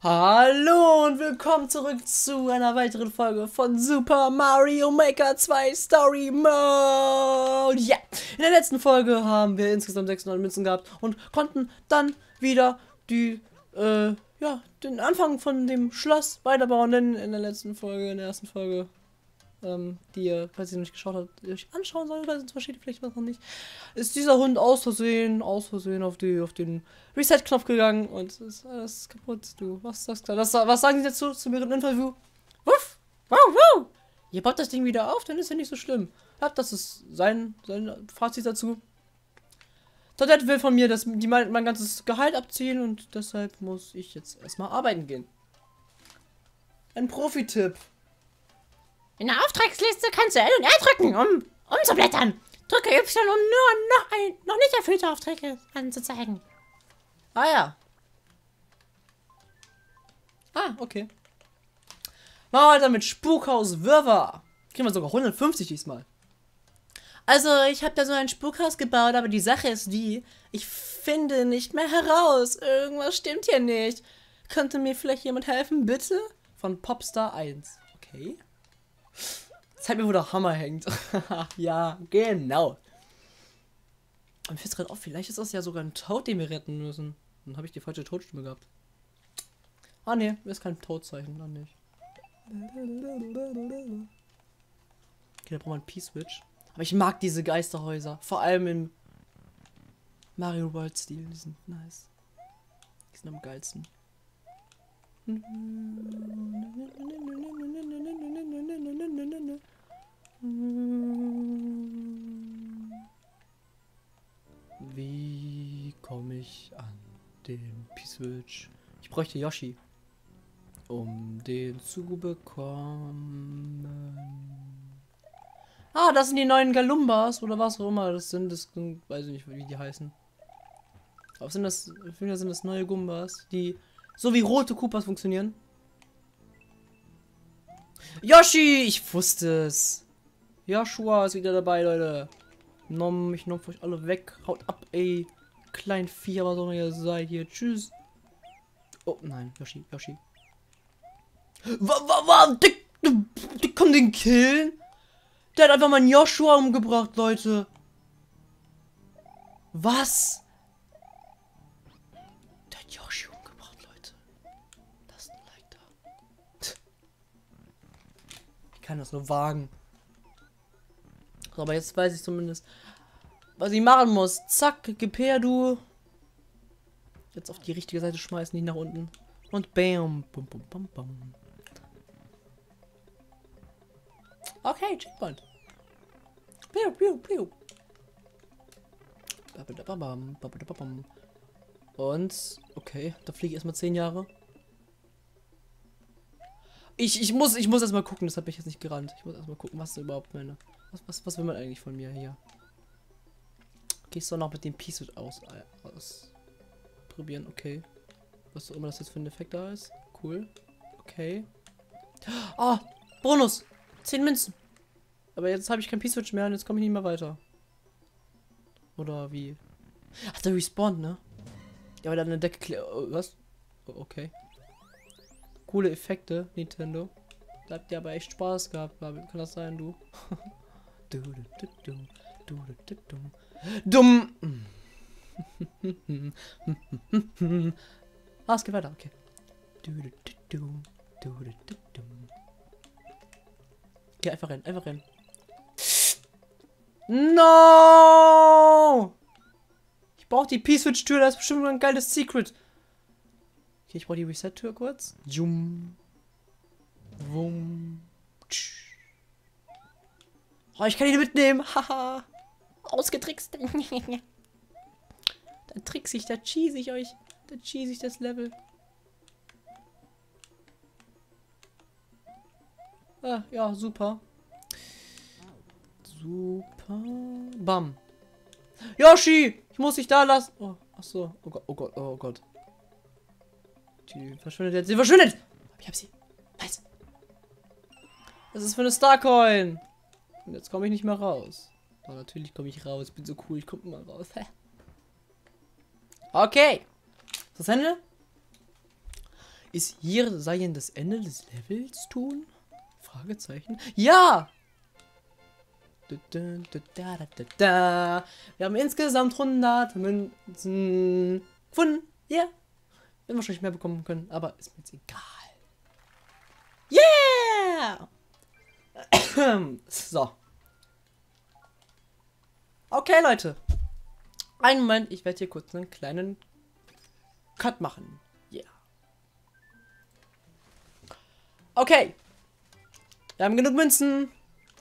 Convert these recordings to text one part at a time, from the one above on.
Hallo und willkommen zurück zu einer weiteren Folge von Super Mario Maker 2 Story Mode. Ja, in der letzten Folge haben wir insgesamt 600 Münzen gehabt und konnten dann wieder die, äh, ja, den Anfang von dem Schloss weiterbauen, denn in der letzten Folge, in der ersten Folge, ähm, die ihr, falls ihr noch nicht geschaut habt, euch anschauen solltet, weil sonst versteht ihr vielleicht was noch nicht, ist dieser Hund aus Versehen, aus Versehen auf, die, auf den Reset-Knopf gegangen und ist alles kaputt. Du, was sagst du? Das, was sagen Sie dazu zu mir im Interview? Wuff! Wow, wow! Ihr baut das Ding wieder auf, dann ist ja nicht so schlimm. Ja, das ist sein, sein Fazit dazu. Toadette will von mir dass die mein, mein ganzes Gehalt abziehen und deshalb muss ich jetzt erstmal arbeiten gehen. Ein Profi-Tipp. In der Auftragsliste kannst du L und R drücken, um umzublättern. Drücke Y, um nur noch, ein, noch nicht erfüllte Aufträge anzuzeigen. Ah ja. Ah, okay. Machen wir weiter mit Spukhaus Wirrwarr. Kriegen wir sogar 150 diesmal. Also, ich habe da so ein Spukhaus gebaut, aber die Sache ist die, ich finde nicht mehr heraus. Irgendwas stimmt hier nicht. Könnte mir vielleicht jemand helfen, bitte? Von Popstar 1. Okay. Zeig mir, wo der Hammer hängt. ja, genau. Und mir fällt gerade auf, vielleicht ist das ja sogar ein Tod, den wir retten müssen. Dann habe ich die falsche Todstimme gehabt. Ah ne, ist kein Todzeichen, dann nicht. Okay, da braucht man P-Switch. Aber ich mag diese Geisterhäuser. Vor allem im Mario World Stil. Die sind nice. Die sind am geilsten. Wie komme ich an den P-Switch? Ich bräuchte Yoshi. Um den zu bekommen. Ah, das sind die neuen Galumbas oder was auch immer das sind. Das sind, weiß ich nicht, wie die heißen. Aber sind das, ich finde, das sind das neue Gumbas, die so wie rote Koopas funktionieren. Yoshi! Ich wusste es. Joshua ist wieder dabei, Leute. Nom, ich nomm euch alle weg. Haut ab, ey. Klein Vieh, was auch ihr seid hier. Tschüss. Oh, nein. Yoshi, Yoshi. Was? Dick, dick kann den killen? Der hat einfach mal einen Joshua umgebracht, Leute. Was? Der hat Yoshi umgebracht, Leute. Das ist ein Like da. Ich kann das nur wagen. So, aber jetzt weiß ich zumindest, was ich machen muss. Zack, gib her, du. Jetzt auf die richtige Seite schmeißen, nicht nach unten. Und bam. Bum, bum, bum, bum. Okay, Checkpoint. Piu, piu, piu. Und, okay, da fliege ich erstmal 10 Jahre. Ich, ich muss, ich muss erstmal gucken, das habe ich jetzt nicht gerannt. Ich muss erstmal gucken, was überhaupt meine. Was, was, was will man eigentlich von mir hier? Gehst du noch mit dem Piece aus, äh, aus probieren, okay. Was auch immer das jetzt für ein Effekt da ist. Cool. Okay. Ah, Bonus! 10 Münzen. Aber jetzt habe ich kein P-Switch mehr und jetzt komme ich nicht mehr weiter. Oder wie? Ach, der respawnt, ne? Ja, weil da eine Decke... Oh, was? Oh, okay. Coole Effekte, Nintendo. Da habt ihr aber echt Spaß gehabt, Kann das sein, du? du, du, du, du, du, du, Dumm! ah, es geht weiter, okay. Okay, einfach rennen, einfach rennen. No! Ich brauche die P-Switch-Tür, das ist bestimmt ein geiles Secret. Okay, ich brauche die Reset-Tür kurz. Jum. Wum. Oh, ich kann ihn mitnehmen. Haha. Ausgetrickst. da trickse ich, da cheese ich euch. Da cheese ich das Level. Ah, ja, super. Super. Bam. Yoshi! Ich muss dich da lassen. Oh, ach so. Oh Gott, oh Gott, oh Gott. Die verschwindet jetzt. Sie verschwindet! Ich hab sie. Nice. Das ist für eine Starcoin. Und jetzt komme ich nicht mehr raus. Oh, natürlich komme ich raus. Ich bin so cool. Ich komme mal raus. okay. Ist das Ende? Ist hier seien das Ende des Levels tun? Fragezeichen. Ja! Wir haben insgesamt 100 Münzen gefunden. Ja. Yeah. Wir wahrscheinlich mehr bekommen können, aber ist mir jetzt egal. Yeah! so. Okay, Leute. Einen Moment, ich werde hier kurz einen kleinen Cut machen. Yeah. Okay. Wir haben genug Münzen.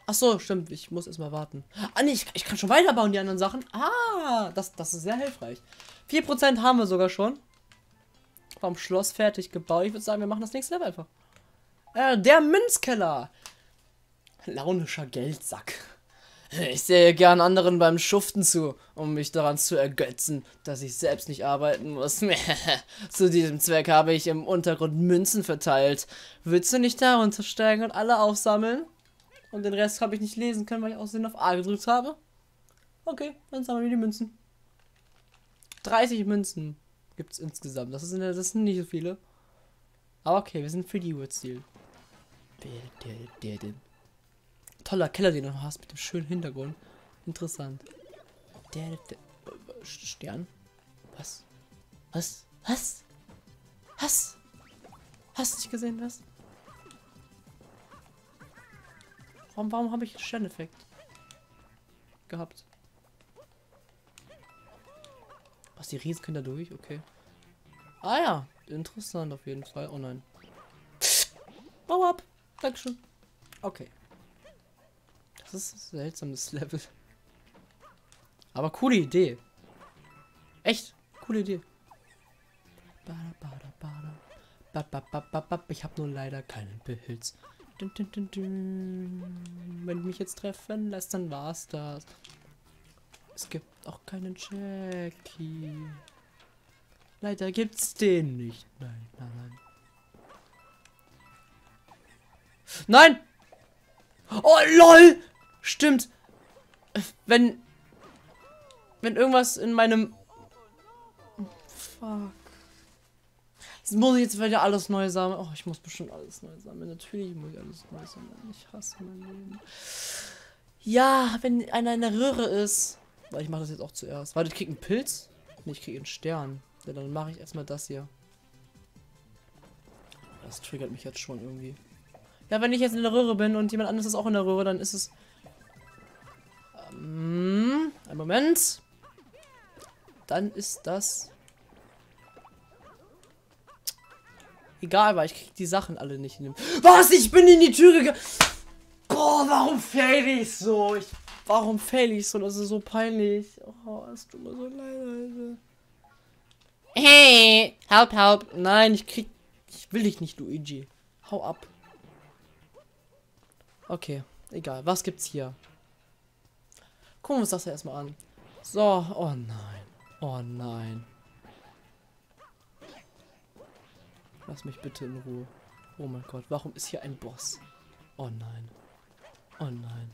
Ach so, stimmt. Ich muss erstmal warten. Ah, nee, ich, ich, kann schon weiterbauen, die anderen Sachen. Ah, das, das ist sehr hilfreich. 4% haben wir sogar schon. Vom Schloss fertig gebaut. Ich würde sagen, wir machen das nächste Level einfach. Äh, der Münzkeller. Launischer Geldsack. Ich sehe gern anderen beim Schuften zu, um mich daran zu ergötzen, dass ich selbst nicht arbeiten muss. zu diesem Zweck habe ich im Untergrund Münzen verteilt. Willst du nicht da runtersteigen und alle aufsammeln? Und den Rest habe ich nicht lesen können, weil ich aussehen auf A gedrückt habe. Okay, dann sammeln wir die Münzen. 30 Münzen gibt es insgesamt. Das, der, das sind nicht so viele. Aber okay, wir sind für die Uhr-Stil. Toller Keller, den du hast mit dem schönen Hintergrund. Interessant. Der, der, Stern? Was? Was? Was? Was? Hast du nicht gesehen, was? Warum, warum habe ich einen Sterneffekt gehabt? Was, die Riesen können da durch? Okay. Ah ja, interessant auf jeden Fall. Oh nein. Bau ab. Dankeschön. Okay. Das ist ein seltsames Level. Aber coole Idee. Echt, coole Idee. Ich habe nur leider keinen Pilz. Wenn mich jetzt treffen lässt, dann war's das. Es gibt auch keinen Jackie. Leider gibt's den nicht. Nein, nein, nein. Nein! Oh, lol! Stimmt. Wenn... Wenn irgendwas in meinem... Fuck. Jetzt muss ich jetzt wieder alles neu sammeln. Oh, ich muss bestimmt alles neu sammeln. Natürlich muss ich alles neu sammeln. Ich hasse mein Leben. Ja, wenn einer in der Röhre ist. Weil ich mache das jetzt auch zuerst. Warte, ich krieg einen Pilz? Nee, ich krieg einen Stern. Ja, dann mache ich erstmal das hier. Das triggert mich jetzt schon irgendwie. Ja, wenn ich jetzt in der Röhre bin und jemand anderes ist auch in der Röhre, dann ist es... Ähm, ein Moment. Dann ist das... Egal, weil ich krieg die Sachen alle nicht in dem. Was? Ich bin in die Tür gegangen. Boah, warum fail ich so? Ich, warum fail ich so? Das ist so peinlich. Oh, es tut mir so leid, Alter. Hey, help, help. Nein, ich krieg. Ich will dich nicht, Luigi. Hau ab. Okay, egal. Was gibt's hier? Gucken wir uns das ja erstmal an. So, oh nein. Oh nein. Lass mich bitte in Ruhe. Oh mein Gott, warum ist hier ein Boss? Oh nein. Oh nein.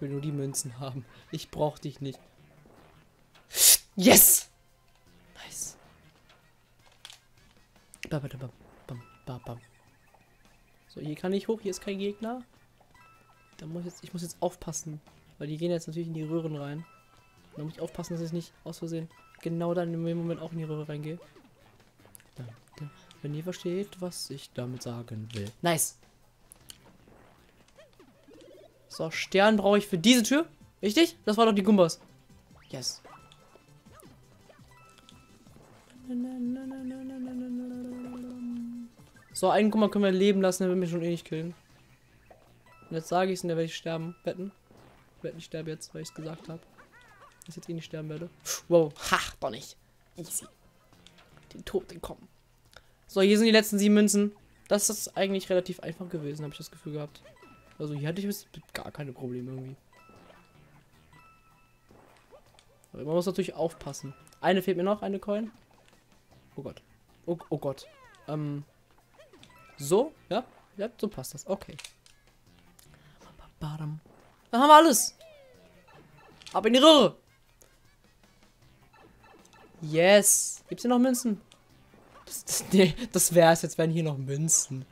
Ich will nur die Münzen haben. Ich brauch dich nicht. Yes! Nice. So, hier kann ich hoch. Hier ist kein Gegner. Da muss ich jetzt, ich muss jetzt aufpassen. Weil die gehen jetzt natürlich in die Röhren rein. Da muss ich aufpassen, dass ich nicht aus Versehen genau dann im Moment auch in die Röhre reingehe. Wenn ihr versteht, was ich damit sagen will. Nice. So, Stern brauche ich für diese Tür. Richtig? Das war doch die Gumbas. Yes. So, einen Gummer können wir leben lassen, der will mich schon eh nicht killen. Und jetzt sage ich es und der werde ich sterben. Wetten. Wetten, ich sterbe jetzt, weil ich es gesagt habe ich jetzt eh nicht sterben werde. Wow, ha, doch nicht. Easy. Den Tod entkommen. So, hier sind die letzten sieben Münzen. Das ist eigentlich relativ einfach gewesen, habe ich das Gefühl gehabt. Also hier hatte ich gar keine Probleme irgendwie. Aber man muss natürlich aufpassen. Eine fehlt mir noch, eine Coin. Oh Gott. Oh, oh Gott. Ähm. So, ja. Ja, so passt das. Okay. Dann haben wir alles. Ab in die Röhre. Yes. Gibt's hier noch Münzen? Das, das, nee, das wär's. Jetzt wären hier noch Münzen.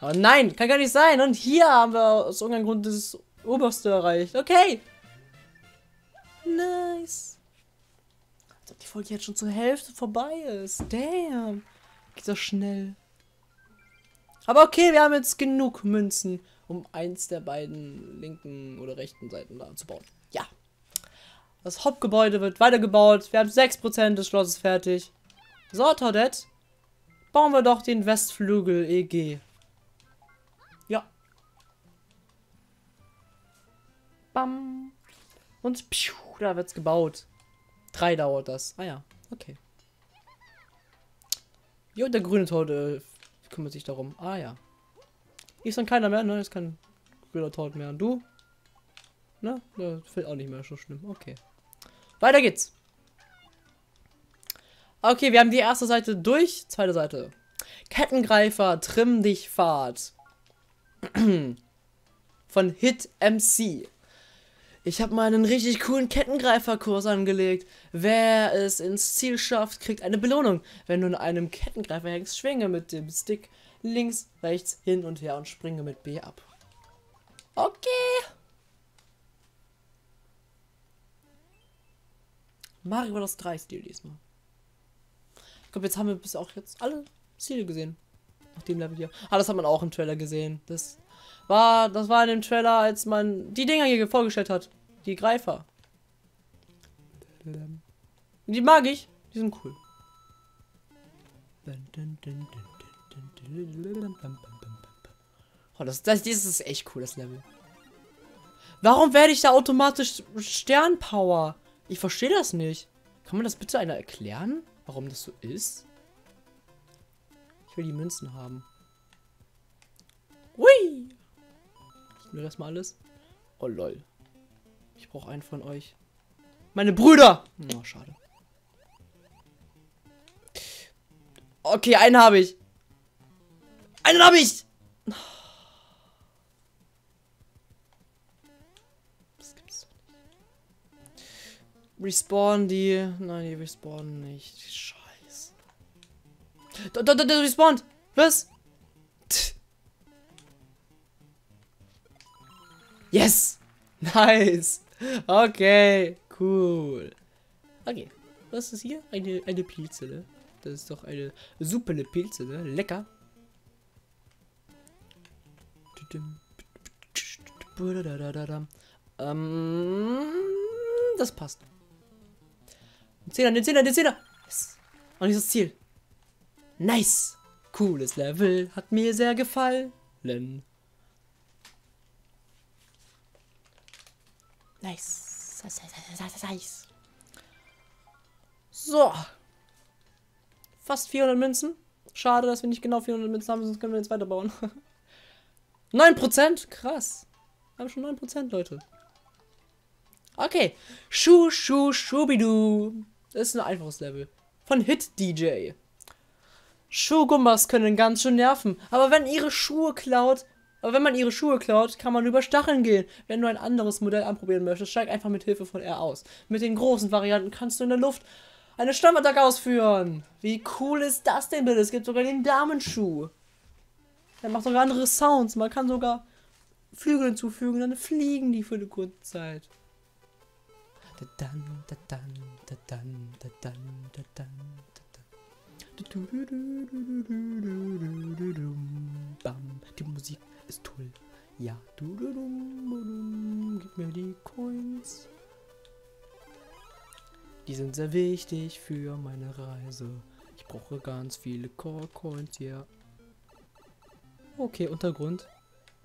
Aber nein, kann gar nicht sein. Und hier haben wir aus irgendeinem Grund das Oberste erreicht. Okay. Nice. Als ob die Folge jetzt schon zur Hälfte vorbei ist. Damn. Geht so schnell. Aber okay, wir haben jetzt genug Münzen, um eins der beiden linken oder rechten Seiten da zu bauen. Ja. Das Hauptgebäude wird weitergebaut. Wir haben 6% des Schlosses fertig. So, Toadette. Bauen wir doch den Westflügel EG. Bam. Und piu, da wird's gebaut. Drei dauert das. Ah ja, okay. Jo, der grüne Tod äh, kümmert sich darum. Ah ja. Ist dann keiner mehr, ne? Ist kein grüner Tod mehr. Und du? Ne? Ja, fällt auch nicht mehr so schlimm. Okay. Weiter geht's. Okay, wir haben die erste Seite durch. Zweite Seite. Kettengreifer, trimm dich Fahrt. Von Hit MC. Ich habe mal einen richtig coolen Kettengreiferkurs angelegt. Wer es ins Ziel schafft, kriegt eine Belohnung. Wenn du in einem Kettengreifer hängst, schwinge mit dem Stick links, rechts, hin und her und springe mit B ab. Okay. Mario Bros. 3 Stil diesmal. Ich glaube, jetzt haben wir bis auch jetzt alle Ziele gesehen. Nach dem Level hier. Ah, das hat man auch im Trailer gesehen. Das war, das war in dem Trailer, als man die Dinger hier vorgestellt hat. Die Greifer. Die mag ich. Die sind cool. Oh, das, das, das ist echt cool, das Level. Warum werde ich da automatisch Sternpower? Ich verstehe das nicht. Kann man das bitte einer erklären, warum das so ist? Ich will die Münzen haben. Das mal alles. Oh lol. Ich brauche einen von euch. Meine Brüder! Oh, schade. Okay, einen habe ich. Einen habe ich! Das gibt's doch nicht. Respawn die. Nein, die respawnen nicht. Scheiße. Da, da, da, da respawnt! Was? Yes! Nice! Okay, cool. Okay, was ist hier? Eine, eine Pilze, ne? Das ist doch eine super Pilze, ne? Lecker. Ähm, das passt. Den Zehner, den Zehner, den Zehner. Yes. Und dieses Ziel. Nice. Cooles Level. Hat mir sehr gefallen. Nice. So. Fast 400 Münzen. Schade, dass wir nicht genau 400 Münzen haben, sonst können wir jetzt weiterbauen. 9%? Krass. Wir haben schon 9%, Leute. Okay. Schuh, Schuh, Schubidu. Das ist ein einfaches Level. Von Hit DJ. Schuhgumbas können ganz schön nerven, aber wenn ihre Schuhe klaut, aber wenn man ihre Schuhe klaut, kann man über Stacheln gehen. Wenn du ein anderes Modell anprobieren möchtest, steig einfach mit Hilfe von R aus. Mit den großen Varianten kannst du in der Luft eine Stammattacke ausführen. Wie cool ist das denn bitte? Es gibt sogar den Damenschuh. Der macht sogar andere Sounds. Man kann sogar Flügel hinzufügen, dann fliegen die für eine kurze Zeit. Die Musik ist toll. Ja. Gib mir die Coins. Die sind sehr wichtig für meine Reise. Ich brauche ganz viele Core Coins hier. Okay, Untergrund.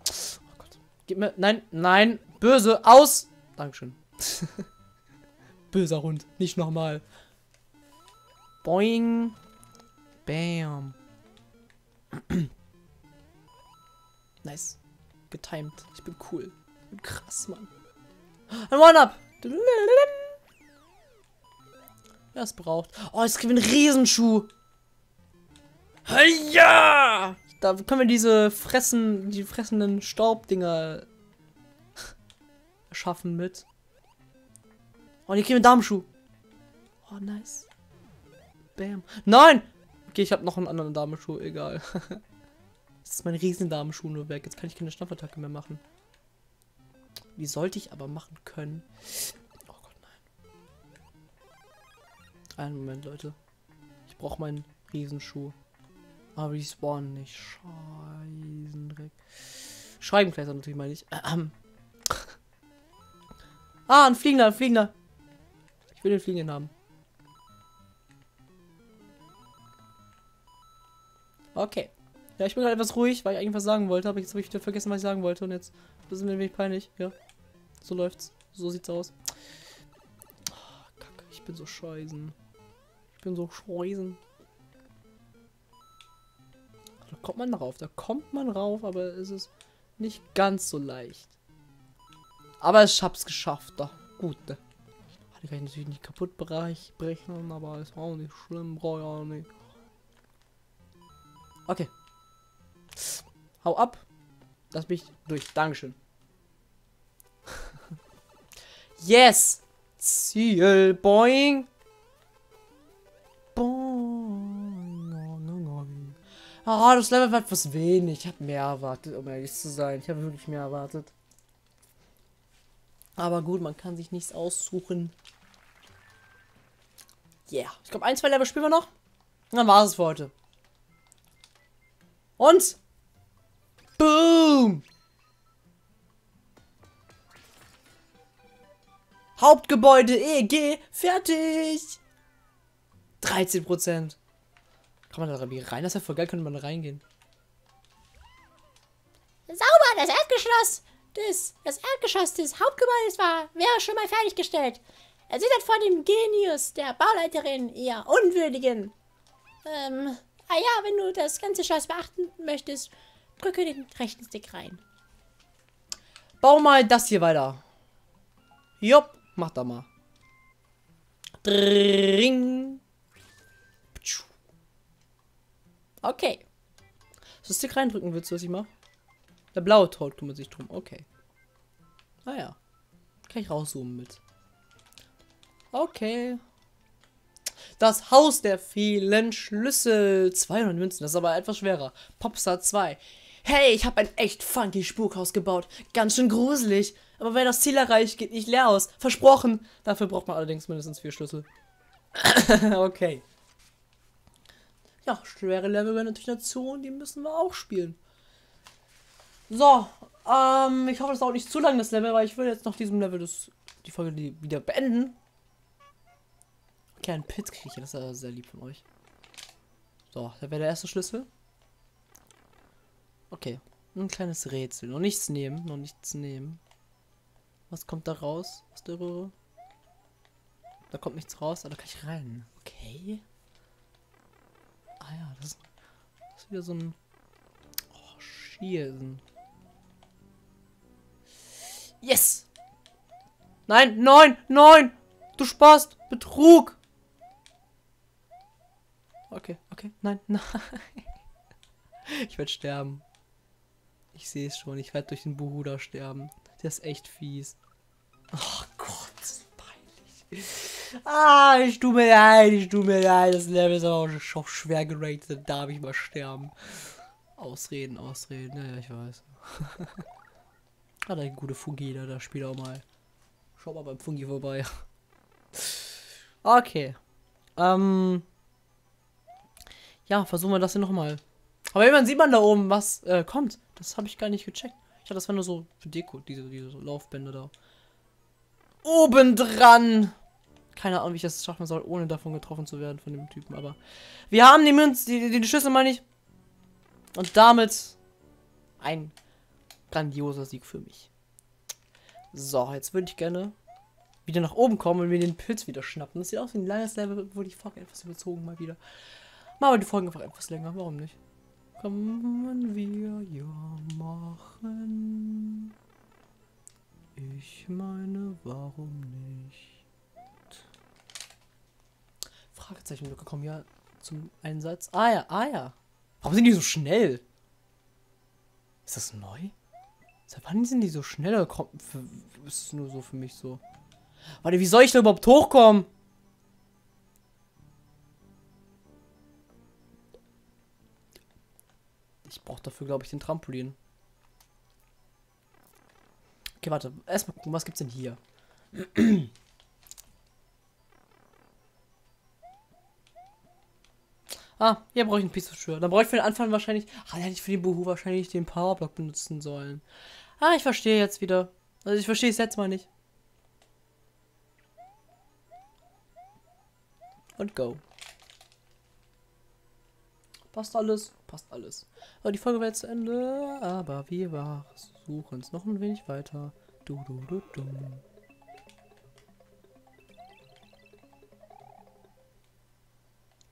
Oh Gott. Gib mir. Nein, nein. Böse. Aus. Dankeschön. Böser Hund. Nicht nochmal. Boing. Bam. nice. Getimed. Ich bin cool. Ich bin krass, Mann. Ein One-Up. Wer es braucht. Oh, es gibt einen Riesenschuh. Ja! Da können wir diese fressen, die fressenden Staubdinger erschaffen mit. Oh, hier kriegen wir einen Damenschuh. Oh, nice. Bam. Nein! Okay, ich habe noch einen anderen Damenschuh, egal. das ist mein Riesendamenschuh nur weg. Jetzt kann ich keine Schnappattacke mehr machen. Wie sollte ich aber machen können? Oh Gott, nein. Einen Moment, Leute. Ich brauche meinen Riesenschuh. Aber die spawnen nicht. Scheißendreck. Schreibengläser natürlich meine ich. Ah, ein Fliegender, ein Fliegender. Ich will den Fliegenden haben. Okay. Ja, ich bin gerade etwas ruhig, weil ich eigentlich was sagen wollte, aber jetzt habe ich wieder vergessen, was ich sagen wollte und jetzt das ist mir nämlich peinlich. Ja, so läuft's. So sieht's aus. Oh, Kacke, ich bin so scheißen. Ich bin so scheißen. Da kommt man rauf, da kommt man rauf, aber es ist nicht ganz so leicht. Aber ich hab's geschafft, da. Gut, da. Ich kann natürlich nicht kaputt brechen, aber ist auch nicht schlimm, brauche ich auch nicht. Okay. Hau ab. Lass mich durch. Dankeschön. yes! Ziel. Boing. Boing. Ah, das Level war etwas wenig. Ich habe mehr erwartet, um ehrlich zu sein. Ich habe wirklich mehr erwartet. Aber gut, man kann sich nichts aussuchen. Yeah. Ich glaube, ein, zwei Level spielen wir noch. Und dann war es für heute. Und Boom! Hauptgebäude EG fertig! 13 Prozent. Kann man da rein? Das ist ja voll geil, könnte man da reingehen. Sauber, das Erdgeschoss des, das Erdgeschoss des Hauptgebäudes war, wäre schon mal fertiggestellt. Er sitzt halt vor dem Genius der Bauleiterin, ihr Unwürdigen. Ähm, ah ja, wenn du das ganze Schloss beachten möchtest, drücke den rechten Stick rein. Bau mal das hier weiter. Jupp, mach da mal. Dring. Okay. So Stick reindrücken willst du, was ich mache? Der blaue Tod kümmert sich drum. Okay. Naja. Ah Kann ich rauszoomen mit. Okay. Das Haus der vielen Schlüssel. 200 Münzen. Das ist aber etwas schwerer. Popstar 2. Hey, ich habe ein echt funky Spukhaus gebaut. Ganz schön gruselig. Aber wenn das Ziel erreicht, geht nicht leer aus. Versprochen. Dafür braucht man allerdings mindestens vier Schlüssel. okay. Ja, schwere Level werden natürlich dazu und die müssen wir auch spielen. So, ähm, ich hoffe, das dauert nicht zu lang, das Level, weil ich will jetzt nach diesem Level das, die Folge wieder beenden. Ein Pit kriege das ist sehr lieb von euch. So, da wäre der erste Schlüssel. Okay. Ein kleines Rätsel. Noch nichts nehmen. Noch nichts nehmen. Was kommt da raus aus der Röhre? Da kommt nichts raus, aber da kann ich rein. Okay. Ah ja, das ist, das ist wieder so ein... Oh, Schießen. Yes! Nein, nein, nein! Du sparst! Betrug! Okay, okay, nein, nein. Ich werde sterben. Ich sehe es schon. Ich werde durch den Buhuda sterben. Der ist echt fies. Oh Gott, peinlich. Ah, ich tue mir leid, ich tue mir leid. Das Level ist auch schon schwer geratet. Da darf ich mal sterben. Ausreden, ausreden. Ja, ja ich weiß. ah, der gute Fungi, da, da spielt auch mal. Schau mal beim Fungi vorbei. Okay. Ähm. Ja, versuchen wir das hier nochmal. Aber immerhin sieht man da oben, was äh, kommt. Das habe ich gar nicht gecheckt. Ich dachte, das war nur so für Deko, diese, diese Laufbänder da. Oben dran! Keine Ahnung, wie ich das schaffen soll, ohne davon getroffen zu werden von dem Typen. Aber wir haben die Münze, die, die, die Schüssel meine ich. Und damit ein grandioser Sieg für mich. So, jetzt würde ich gerne wieder nach oben kommen und mir den Pilz wieder schnappen. Das sieht aus wie ein langes Level, wo die Folge etwas überzogen mal wieder. Machen wir die Folgen einfach etwas länger, warum nicht? Kommen wir ja machen. Ich meine, warum nicht? Fragezeichen, wir kommen ja zum Einsatz. Ah ja, ah ja. Warum sind die so schnell? Ist das neu? Seit wann sind die so schnell? Ist nur so für mich so? Warte, wie soll ich da überhaupt hochkommen? Ich brauche dafür, glaube ich, den Trampolin. Okay, warte. Erstmal gucken, was gibt's denn hier? ah, hier brauche ich einen Pistoschür. Dann brauche ich für den Anfang wahrscheinlich. Ach, hätte ich für den Buhu wahrscheinlich den Powerblock benutzen sollen. Ah, ich verstehe jetzt wieder. Also ich verstehe es jetzt mal nicht. Und go. Passt alles? Passt alles. So, die Folge war jetzt zu Ende, aber wir versuchen es noch ein wenig weiter. Du, du, du, du.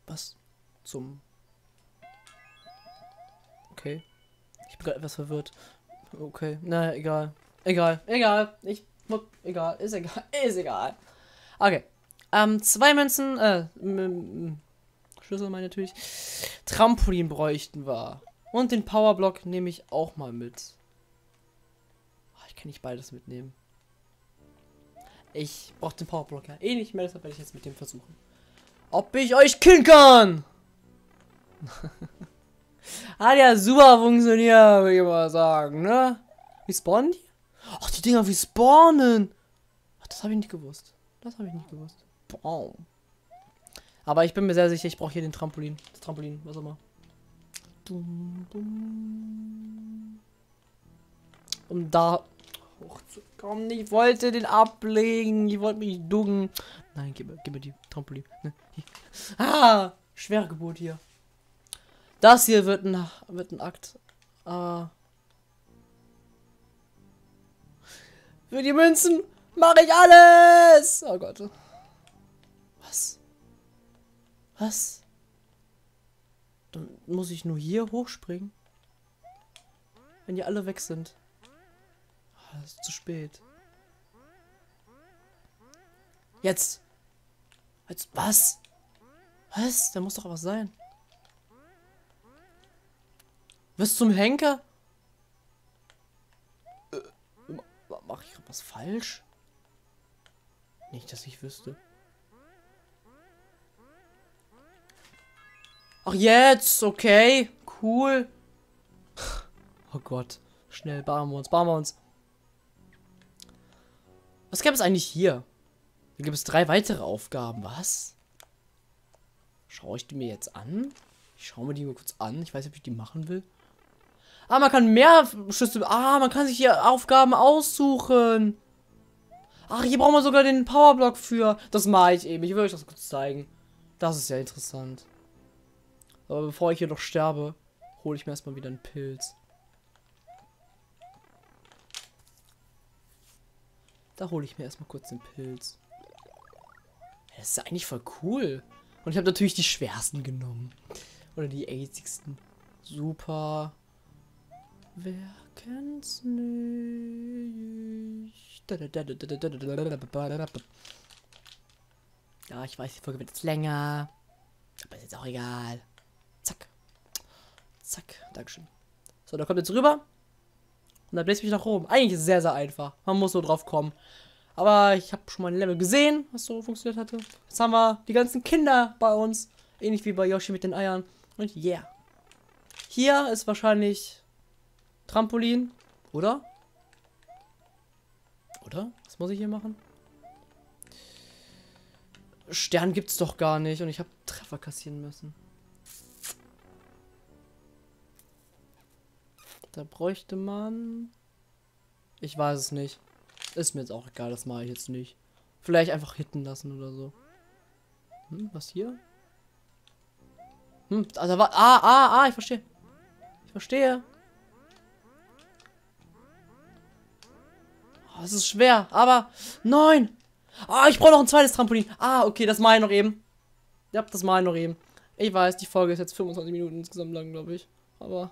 Was zum... Okay. Ich bin gerade etwas verwirrt. Okay, naja, egal. Egal, egal. Ich... Egal, ist egal, ist egal. Okay. Ähm, zwei Münzen, äh, Schlüssel meine natürlich. Trampolin bräuchten wir. Und den Powerblock nehme ich auch mal mit. Oh, ich kann nicht beides mitnehmen. Ich brauche den Powerblock ja eh nicht mehr, deshalb werde ich jetzt mit dem versuchen. Ob ich euch killen kann! Hat ja super funktioniert, würde ich mal sagen, ne? Wie spawnen die? Ach, die Dinger wie spawnen! Ach, das habe ich nicht gewusst. Das habe ich nicht gewusst. Boom. Aber ich bin mir sehr sicher, ich brauche hier den Trampolin. Das Trampolin, was auch immer. Um da hochzukommen. Ich wollte den ablegen. Ich wollte mich ducken. Nein, gib mir, gib mir die Trampolin. Ne? Ah, schwere Geburt hier. Das hier wird ein, wird ein Akt. Ah. Für die Münzen mache ich alles. Oh Gott. Was? Was? Dann muss ich nur hier hochspringen. Wenn die alle weg sind. Oh, das ist zu spät. Jetzt. Jetzt. Was? Was? Da muss doch was sein. Was zum Henker? Äh, Mache ich was falsch? Nicht, dass ich wüsste. Ach, jetzt, okay. Cool. Oh Gott. Schnell, bauen wir uns, bauen wir uns. Was gab es eigentlich hier? Hier gibt es drei weitere Aufgaben. Was? Schaue ich die mir jetzt an? Ich schaue mir die mal kurz an. Ich weiß nicht, ob ich die machen will. Ah, man kann mehr Schlüssel. Ah, man kann sich hier Aufgaben aussuchen. Ach, hier brauchen wir sogar den Powerblock für. Das mache ich eben. Ich will euch das kurz zeigen. Das ist ja interessant. Aber bevor ich hier noch sterbe, hole ich mir erstmal wieder einen Pilz. Da hole ich mir erstmal kurz den Pilz. Das ist eigentlich voll cool. Und ich habe natürlich die schwersten genommen. Oder die einzigsten. Super. Wer kennt's nicht? Ja, ich weiß, die Folge wird jetzt länger. Aber ist jetzt auch egal. Zack. Dankeschön. So, da kommt jetzt rüber. Und dann bläst mich nach oben. Eigentlich ist es sehr, sehr einfach. Man muss nur drauf kommen. Aber ich habe schon mal ein Level gesehen, was so funktioniert hatte. Jetzt haben wir die ganzen Kinder bei uns. Ähnlich wie bei Yoshi mit den Eiern. Und yeah. Hier ist wahrscheinlich Trampolin. Oder? Oder? Was muss ich hier machen? Stern gibt's doch gar nicht. Und ich habe Treffer kassieren müssen. Da bräuchte man... Ich weiß es nicht. Ist mir jetzt auch egal, das mache ich jetzt nicht. Vielleicht einfach hitten lassen oder so. Hm, was hier? Hm, also war... Ah, ah, ah, ich verstehe. Ich verstehe. Oh, das ist schwer, aber... Nein! Ah, ich brauche noch ein zweites Trampolin. Ah, okay, das mache ich noch eben. Ja, das mache ich noch eben. Ich weiß, die Folge ist jetzt 25 Minuten insgesamt lang, glaube ich. Aber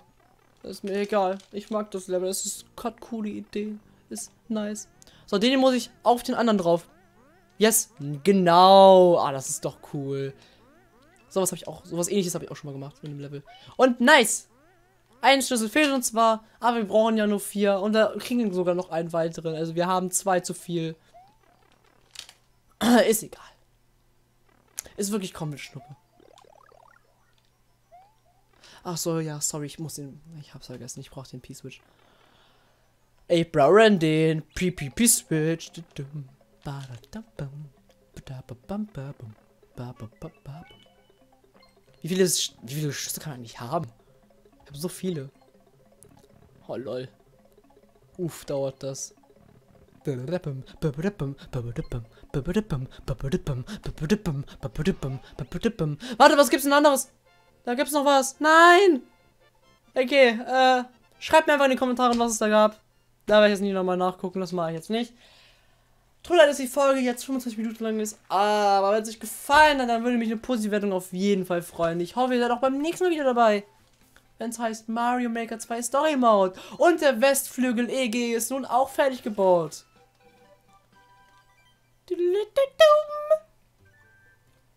ist mir egal. Ich mag das Level. Das ist eine coole Idee. Ist nice. So, den muss ich auf den anderen drauf. Yes, genau. Ah, das ist doch cool. Sowas habe ich auch, sowas ähnliches habe ich auch schon mal gemacht in dem Level. Und nice. Ein Schlüssel fehlt uns zwar, aber wir brauchen ja nur vier. Und da kriegen wir sogar noch einen weiteren. Also wir haben zwei zu viel. Ist egal. Ist wirklich komplett Schnuppe. Ach so, ja, sorry, ich muss den. Ich hab's vergessen, ich brauch den P-Switch. Ey, Brown, den P-P-P-Switch. Wie viele, wie viele Schüsse kann man nicht haben? Ich habe so viele. Oh lol. Uff, dauert das. Warte, was gibt's denn anderes? Da gibt's noch was. Nein! Okay, äh, schreibt mir einfach in die Kommentare, was es da gab. Da werde ich jetzt nicht nochmal nachgucken, das mache ich jetzt nicht. Tut leid, dass die Folge jetzt 25 Minuten lang ist, aber wenn es euch gefallen hat, dann würde mich eine positive Wertung auf jeden Fall freuen. Ich hoffe, ihr seid auch beim nächsten Mal wieder dabei. Wenn es heißt Mario Maker 2 Story Mode. Und der Westflügel EG ist nun auch fertig gebaut.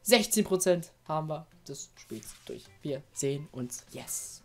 16% haben wir des Spiels durch. Wir sehen uns. Yes.